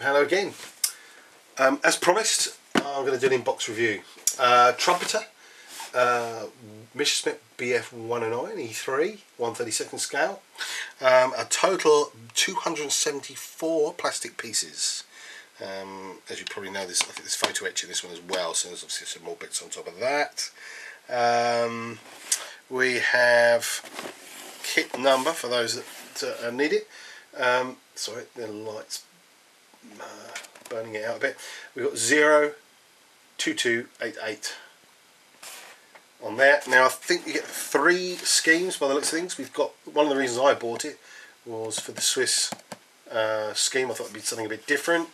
hello again. Um, as promised, I'm going to do an in-box review. Uh, trumpeter, uh, Smith BF 109 E3, 132nd scale. Um, a total 274 plastic pieces. Um, as you probably know, this I think there's photo etch in this one as well, so there's obviously some more bits on top of that. Um, we have kit number for those that uh, need it. Um, sorry, the lights uh, burning it out a bit. We've got 02288 on there. Now I think you get three schemes by the looks of things. We've got, one of the reasons I bought it was for the Swiss uh, scheme. I thought it'd be something a bit different.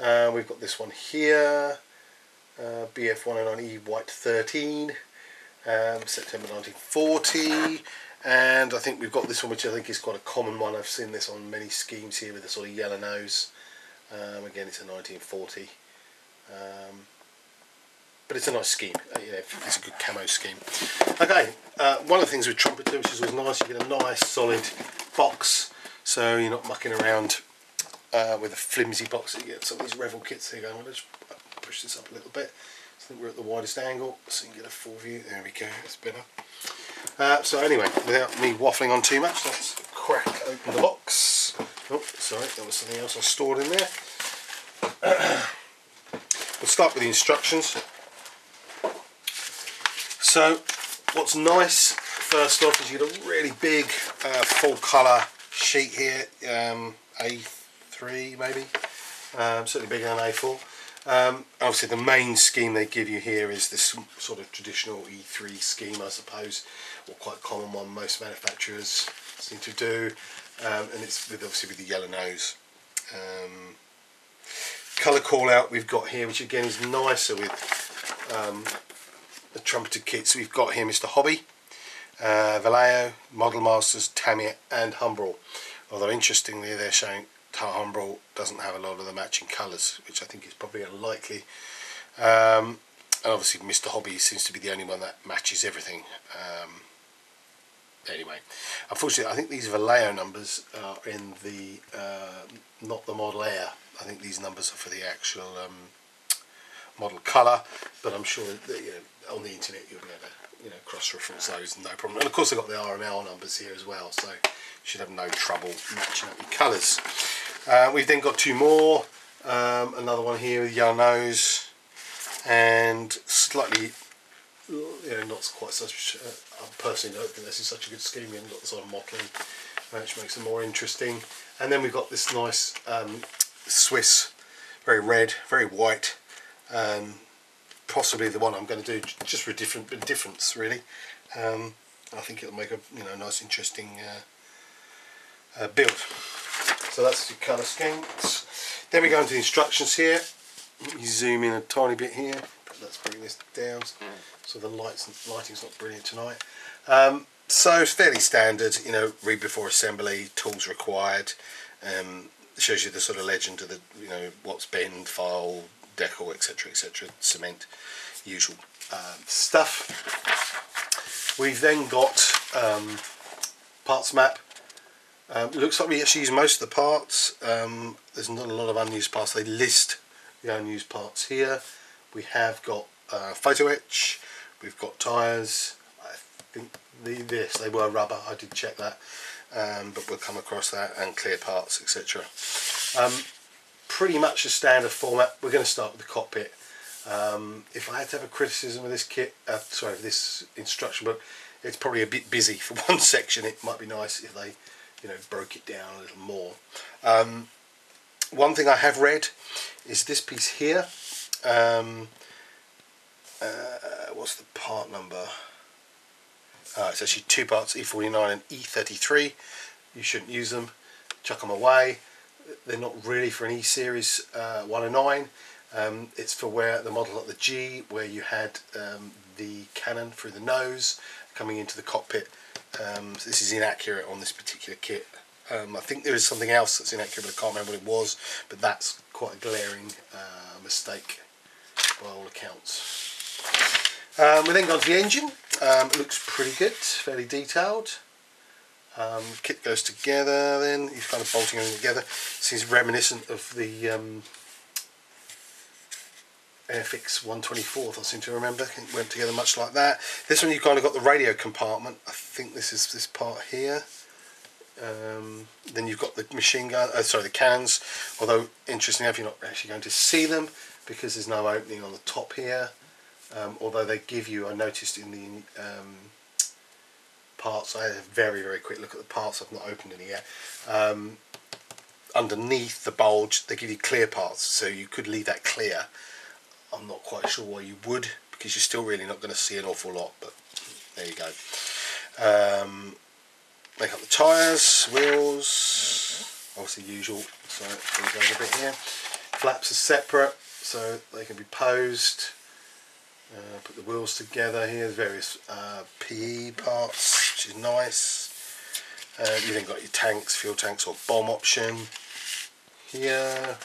Uh, we've got this one here, uh, BF109E White 13, um, September 1940 and I think we've got this one which I think is quite a common one I've seen this on many schemes here with a sort of yellow nose um, again it's a 1940 um, but it's a nice scheme. Uh, yeah, it's a good camo scheme. Okay uh, one of the things with which is always nice you get a nice solid box. So you're not mucking around uh, with a flimsy box that you get some of these Revell kits. Here going, let's push this up a little bit. I think we're at the widest angle so you can get a full view. There we go that's better. Uh, so anyway, without me waffling on too much, let's crack open the box. Oh, sorry, there was something else I stored in there. we'll start with the instructions. So, what's nice, first off, is you get a really big uh, full colour sheet here, um, A3 maybe, um, certainly bigger than A4. Um, obviously the main scheme they give you here is this sort of traditional E3 scheme I suppose, or quite common one most manufacturers seem to do, um, and it's with, obviously with the yellow nose. Um, colour call out we've got here, which again is nicer with um, the trumpeter kits. We've got here Mr Hobby, uh, Vallejo, Model Masters, Tamiya and Humbrol. Although interestingly they're showing Humbrol doesn't have a lot of the matching colours, which I think is probably unlikely. Um, and obviously Mr Hobby seems to be the only one that matches everything. Um, anyway, unfortunately I think these Vallejo numbers are in the, uh, not the Model Air. I think these numbers are for the actual um, model colour, but I'm sure that you know, on the internet you'll be able to you know, cross-reference those, no problem. And of course I've got the RML numbers here as well, so you should have no trouble matching up your colours. Uh, we've then got two more, um, another one here with yellow nose and slightly, you know, not quite such, uh, I personally don't think this is such a good scheme, got the sort of mottling which makes it more interesting. And then we've got this nice um, Swiss, very red, very white, um, possibly the one I'm going to do just for a different difference really. Um, I think it'll make a you know nice interesting uh, uh, build. So that's the colour schemes. Then we go into the instructions here. You zoom in a tiny bit here. Let's bring this down so the lights lighting's not brilliant tonight. Um, so it's fairly standard, you know, read before assembly, tools required. Um, shows you the sort of legend of the, you know, what's bend, file, decal, etc., etc., cement, usual um, stuff. We've then got um, parts map um, looks like we actually use most of the parts. Um, there's not a lot of unused parts. They list the unused parts here. We have got uh, photo etch. We've got tyres. I think the, this they were rubber. I did check that, um, but we'll come across that and clear parts, etc. Um, pretty much a standard format. We're going to start with the cockpit. Um, if I had to have a criticism of this kit, uh, sorry, this instruction book, it's probably a bit busy for one section. It might be nice if they you know, broke it down a little more. Um, one thing I have read is this piece here. Um, uh, what's the part number? Uh, it's actually two parts, E49 and E33. You shouldn't use them. Chuck them away. They're not really for an E-Series uh, 109. Um, it's for where the model at the G, where you had um, the cannon through the nose coming into the cockpit um, this is inaccurate on this particular kit. Um, I think there is something else that's inaccurate, but I can't remember what it was. But that's quite a glaring uh, mistake by all accounts. Um, we then go to the engine. Um, it looks pretty good, fairly detailed. Um, kit goes together then, he's kind of bolting everything together. Seems reminiscent of the um, Airfix 124th I seem to remember, it went together much like that. This one you've kind of got the radio compartment, I think this is this part here. Um, then you've got the machine gun, uh, sorry the cans, although interestingly enough you're not actually going to see them because there's no opening on the top here. Um, although they give you, I noticed in the um, parts, I had a very very quick look at the parts, I've not opened any yet. Um, underneath the bulge they give you clear parts so you could leave that clear. I'm not quite sure why you would because you're still really not going to see an awful lot but there you go. Um, make up the tyres, wheels, obviously usual, so it goes a bit here. Flaps are separate so they can be posed. Uh, put the wheels together here, various uh, PE parts, which is nice. Uh, you then got your tanks, fuel tanks or bomb option here.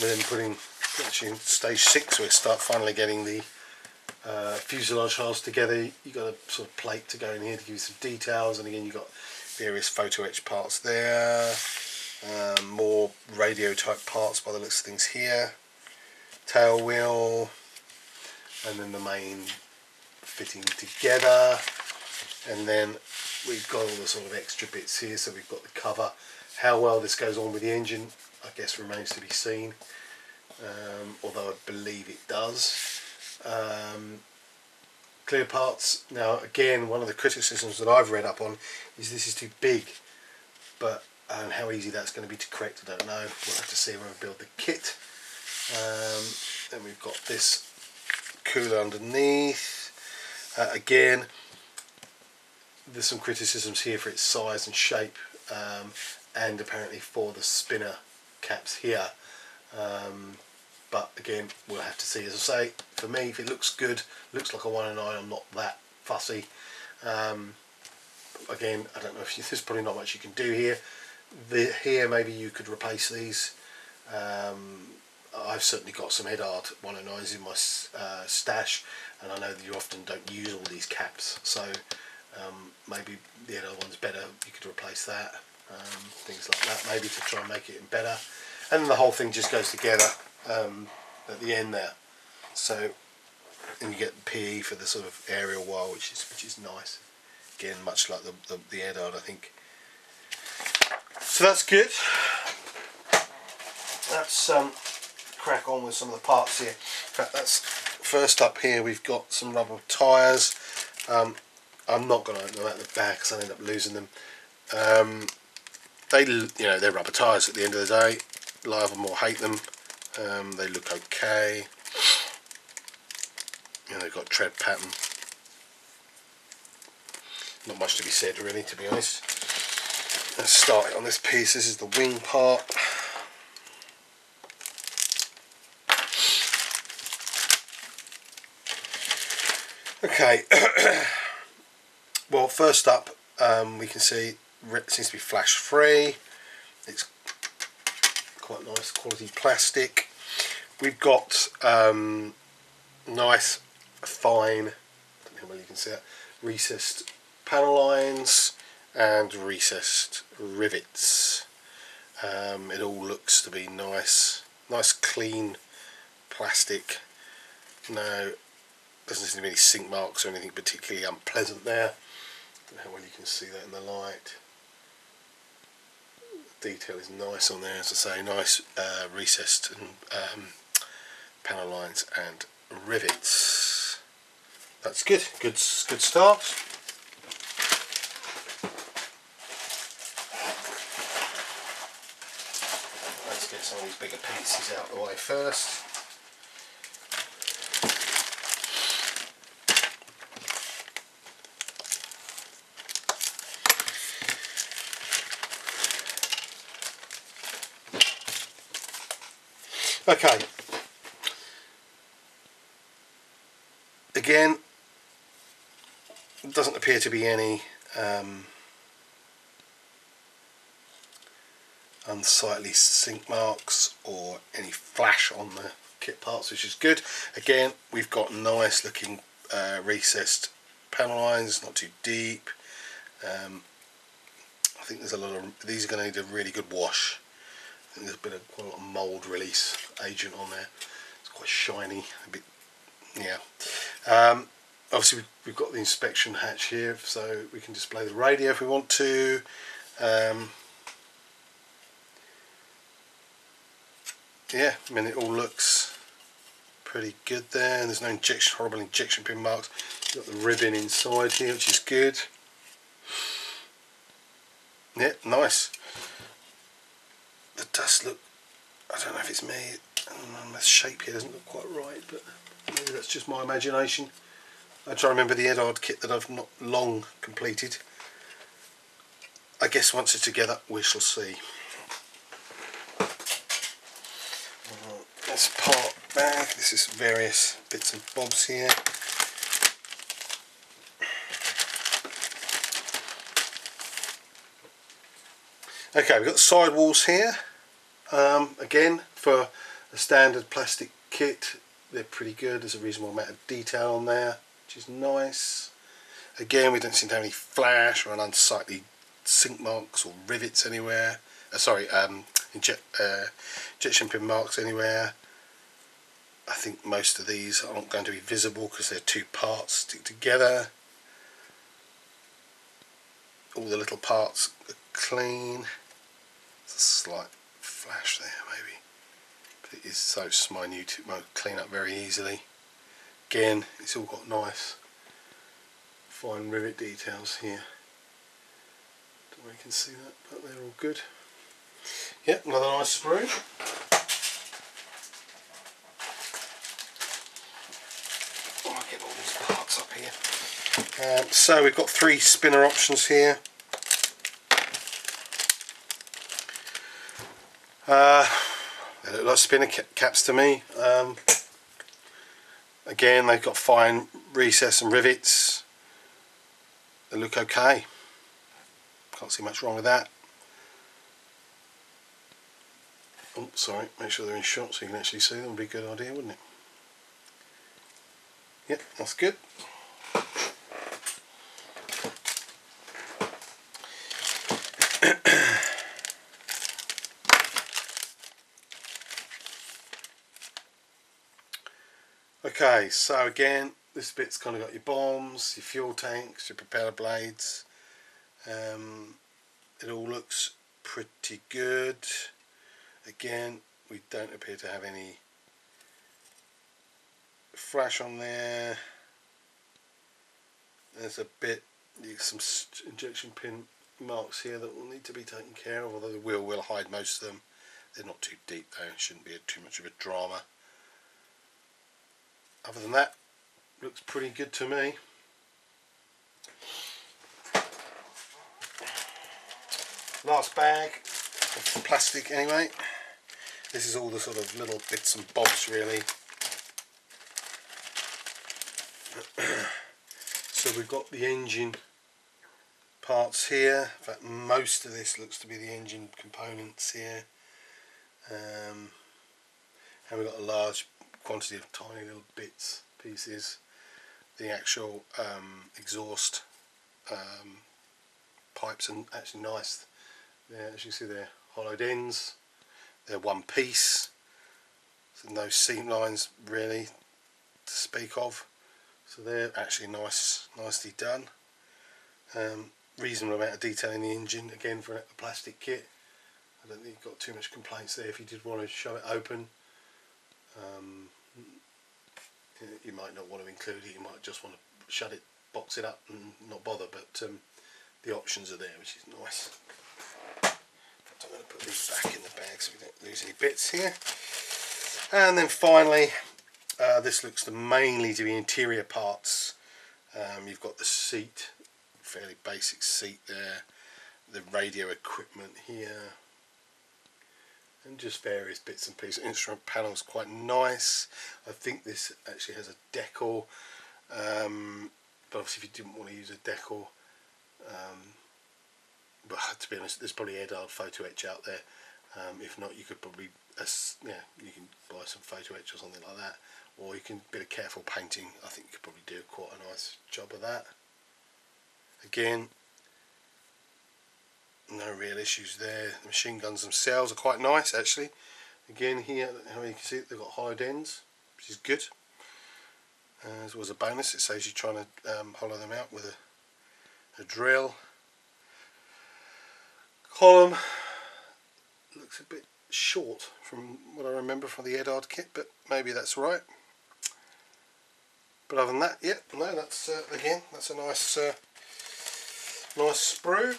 We're then putting, actually in stage 6 we start finally getting the uh, fuselage hulls together. You've got a sort of plate to go in here to give you some details and again you've got various photo etch parts there. Um, more radio type parts by the looks of things here. Tail wheel, and then the main fitting together. And then we've got all the sort of extra bits here. So we've got the cover. How well this goes on with the engine I guess remains to be seen. Um, although I believe it does. Um, clear parts. Now again one of the criticisms that I've read up on is this is too big. But and how easy that's going to be to correct I don't know. We'll have to see when we build the kit. Um, then we've got this cooler underneath. Uh, again, there's some criticisms here for its size and shape um, and apparently for the spinner caps here. Um, but again, we'll have to see. As I say, for me, if it looks good, looks like a 1 and I, I'm not that fussy. Um, again, I don't know if you, there's probably not much you can do here. The, here, maybe you could replace these. Um, I've certainly got some Eduard 109s in my uh, stash and I know that you often don't use all these caps so um, maybe the Eduard one's better, you could replace that, um, things like that maybe to try and make it better. And the whole thing just goes together um, at the end there. So and you get PE for the sort of aerial wire which is which is nice. Again much like the, the, the Eduard I think. So that's good. That's um, crack on with some of the parts here. In fact, that's first up here. We've got some rubber tyres. Um, I'm not going to open them out the back because I end up losing them. Um, they, you know, they're rubber tyres at the end of the day. Love them or hate them. Um, they look okay. You know, they've got tread pattern. Not much to be said really, to be honest. Let's start on this piece. This is the wing part. Okay, well first up um, we can see it seems to be flash free, it's quite nice quality plastic. We've got um, nice fine, I don't know whether you can see it, recessed panel lines and recessed rivets. Um, it all looks to be nice, nice clean plastic. Now doesn't seem to be any sink marks or anything particularly unpleasant there. Don't know how well you can see that in the light. Detail is nice on there, as I say, nice uh, recessed and, um, panel lines and rivets. That's good, good, good start. Let's get some of these bigger pieces out of the way first. Okay. Again, doesn't appear to be any um, unsightly sink marks or any flash on the kit parts which is good again we've got nice looking uh, recessed panel lines not too deep Um, I think there's a lot of these are going to need a really good wash. Think there's a bit of quite a lot of mold release agent on there. It's quite shiny, a bit yeah. Um, obviously we've got the inspection hatch here, so we can display the radio if we want to. Um, yeah, I mean it all looks pretty good there. And there's no injection, horrible injection pin marks. You've got the ribbon inside here, which is good. Yeah, nice. The dust look, I don't know if it's me, mm, the shape here doesn't look quite right, but maybe that's just my imagination. I try to remember the Eduard kit that I've not long completed. I guess once it's together we shall see. This part bag, this is various bits and bobs here. Okay, we've got the sidewalls here. Um, again, for a standard plastic kit, they're pretty good. There's a reasonable amount of detail on there, which is nice. Again, we don't seem to have any flash or an unsightly sink marks or rivets anywhere. Uh, sorry, um, uh, injection pin marks anywhere. I think most of these aren't going to be visible because they're two parts stick together. All the little parts are clean a slight flash there maybe. But it is so minute it won't clean up very easily. Again it's all got nice fine rivet details here. Don't know if you can see that but they're all good. Yep another nice sprue. I'll get all these parts up here. Um, so we've got three spinner options here Uh, they look like spinner caps to me. Um, again, they've got fine recess and rivets. They look okay. Can't see much wrong with that. Oh, sorry, make sure they're in shot so you can actually see them would be a good idea, wouldn't it? Yep, that's good. Okay, so again, this bit's kind of got your bombs, your fuel tanks, your propeller blades. Um, it all looks pretty good. Again, we don't appear to have any flash on there. There's a bit, some injection pin marks here that will need to be taken care of, although the wheel will hide most of them. They're not too deep though, shouldn't be too much of a drama other than that looks pretty good to me. Last bag of plastic anyway. This is all the sort of little bits and bobs really. So we've got the engine parts here. In fact most of this looks to be the engine components here. Um, and we've got a large quantity of tiny little bits, pieces. The actual um, exhaust um, pipes are actually nice. As you see, they're hollowed ends. They're one piece. So no seam lines really to speak of. So they're actually nice, nicely done. Um, reasonable amount of detail in the engine again for a plastic kit. I don't think you've got too much complaints there if you did want to show it open. Um, you might not want to include it, you might just want to shut it, box it up and not bother, but um, the options are there, which is nice. I'm going to put these back in the bag so we don't lose any bits here. And then finally, uh, this looks to mainly to be interior parts. Um, you've got the seat, fairly basic seat there, the radio equipment here, and just various bits and pieces. Instrument panel's quite nice. I think this actually has a decal, um, but obviously if you didn't want to use a decal, um, but to be honest, there's probably Eduard photo etch out there. Um, if not, you could probably, uh, yeah, you can buy some photo etch or something like that, or you can bit of careful painting. I think you could probably do quite a nice job of that. Again, no real issues there. The machine guns themselves are quite nice actually. Again here, how you can see they've got hollowed ends, which is good. Uh, as well as a bonus, it saves you trying to um, hollow them out with a, a drill. Column looks a bit short from what I remember from the Eduard kit, but maybe that's right. But other than that, yeah, no, that's uh, again, that's a nice, uh, nice sprue.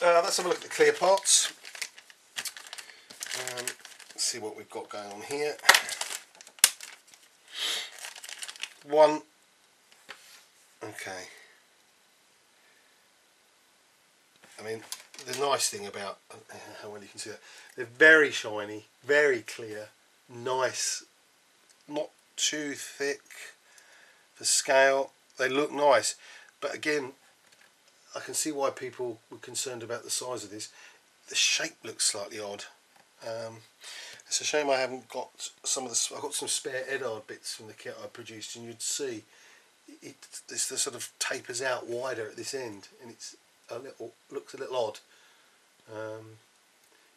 Uh, let's have a look at the clear parts. Um, see what we've got going on here. One, okay. I mean, the nice thing about how well you can see that they're very shiny, very clear, nice, not too thick for scale. They look nice, but again, I can see why people were concerned about the size of this. The shape looks slightly odd. Um, it's a shame I haven't got some of the. I've got some spare Eduard bits from the kit I produced, and you'd see it. This the sort of tapers out wider at this end, and it's a little looks a little odd. Um,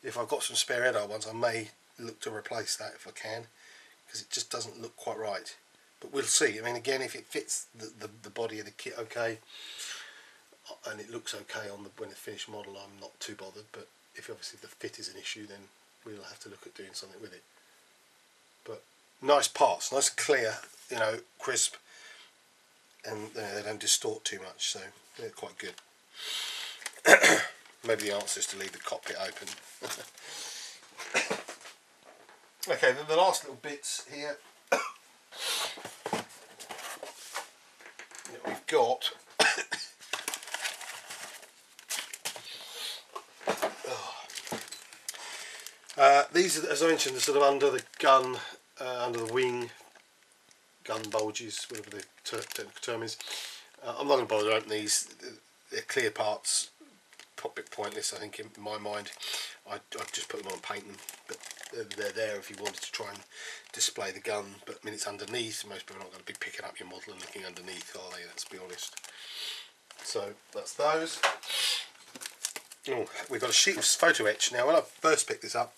if I've got some spare Eduard ones, I may look to replace that if I can, because it just doesn't look quite right. But we'll see. I mean, again, if it fits the, the, the body of the kit okay, and it looks okay on the when the finished model, I'm not too bothered. But if obviously the fit is an issue, then we'll have to look at doing something with it. But nice parts, nice clear, you know, crisp, and you know, they don't distort too much, so they're quite good. Maybe the answer is to leave the cockpit open. okay, then the last little bits here that we've got Uh, these, as I mentioned, are sort of under the gun, uh, under the wing, gun bulges, whatever the technical term is. Uh, I'm not going to bother opening these. They're clear parts, a bit pointless, I think, in my mind. I'd just put them on and paint them, but they're, they're there if you wanted to try and display the gun. But I mean, it's underneath. Most people are not going to be picking up your model and looking underneath, are they? Let's be honest. So that's those. Oh, we've got a sheet of photo etch. Now, when I first picked this up,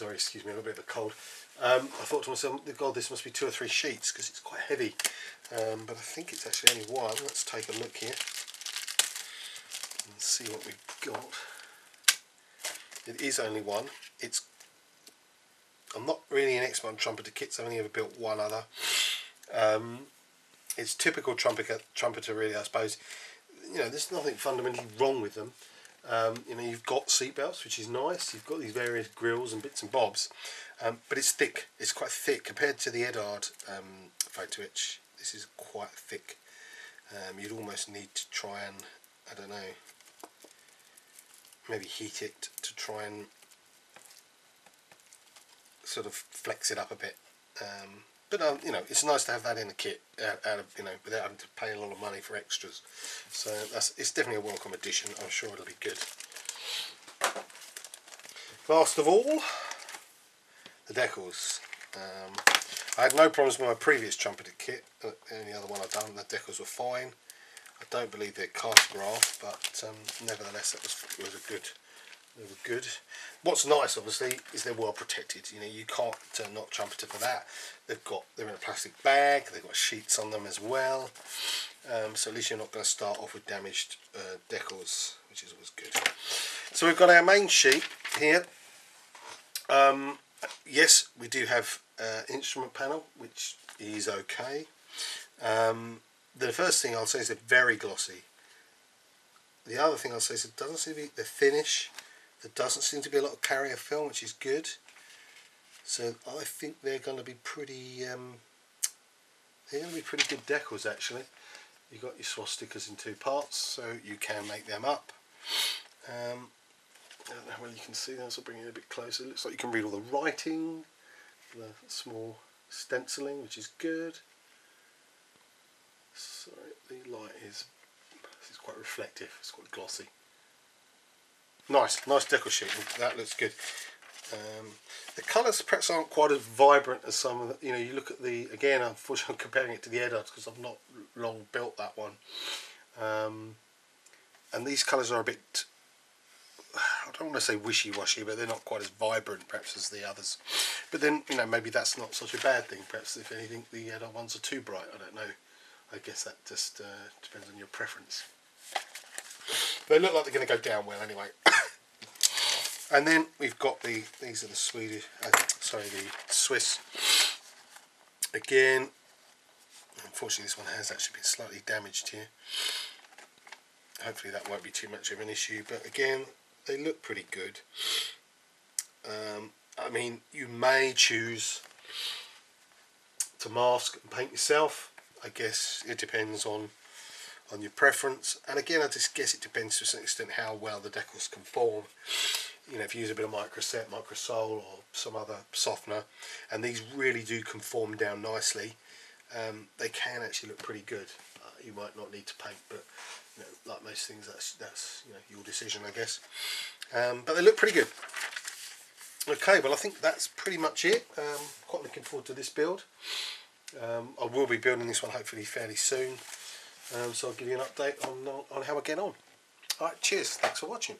sorry, excuse me, I'm a little bit of a cold, um, I thought to myself, God, this must be two or three sheets because it's quite heavy. Um, but I think it's actually only one. Let's take a look here and see what we've got. It is only one. It's I'm not really an expert on trumpeter kits. I've only ever built one other. Um, it's typical trumpeter, trumpeter really, I suppose you know, there's nothing fundamentally wrong with them. Um, you know, you've got seatbelts, which is nice. You've got these various grills and bits and bobs, um, but it's thick. It's quite thick compared to the Eduard um, photo etch. This is quite thick. Um, you'd almost need to try and, I don't know, maybe heat it to try and sort of flex it up a bit. Um, but um, you know, it's nice to have that in the kit out, out, of you know without having to pay a lot of money for extras. So that's it's definitely a welcome addition. I'm sure it'll be good. Last of all, the decals. Um, I had no problems with my previous trumpeter kit. Any other one I've done, the decals were fine. I don't believe they're Cartograf, but um, nevertheless, that was was a good they were good. What's nice, obviously, is they're well protected. You know, you can't uh, knock trumpeter for that. They've got they're in a plastic bag. They've got sheets on them as well. Um, so at least you're not going to start off with damaged uh, decals, which is always good. So we've got our main sheet here. Um, yes, we do have uh, instrument panel, which is okay. Um, the first thing I'll say is they're very glossy. The other thing I'll say is it doesn't seem to be the finish there doesn't seem to be a lot of carrier film, which is good. So I think they're going to be pretty. Um, they're going to be pretty good decals actually. You've got your swastikas in two parts, so you can make them up. Um, I don't know whether you can see those. I'll bring it a bit closer. It looks like you can read all the writing, the small stenciling, which is good. Sorry, the light is. This is quite reflective. It's quite glossy. Nice, nice decal sheet. That looks good. Um, the colours perhaps aren't quite as vibrant as some of the, you know, you look at the, again, unfortunately I'm comparing it to the Eduards because I've not long built that one. Um, and these colours are a bit I don't want to say wishy-washy but they're not quite as vibrant perhaps as the others but then you know maybe that's not such a bad thing perhaps if anything the other ones are too bright I don't know I guess that just uh, depends on your preference they look like they're going to go down well anyway and then we've got the these are the Swedish uh, sorry the Swiss. Again unfortunately this one has actually been slightly damaged here. Hopefully that won't be too much of an issue but again they look pretty good. Um, I mean you may choose to mask and paint yourself. I guess it depends on on your preference. And again I just guess it depends to some extent how well the decals conform you know if you use a bit of microset, microsol or some other softener and these really do conform down nicely um, they can actually look pretty good. Uh, you might not need to paint but you know, like most things that's that's you know, your decision I guess. Um, but they look pretty good. Okay well I think that's pretty much it. Um, quite looking forward to this build. Um, I will be building this one hopefully fairly soon. Um, so I'll give you an update on, on how I get on. Alright cheers. Thanks for watching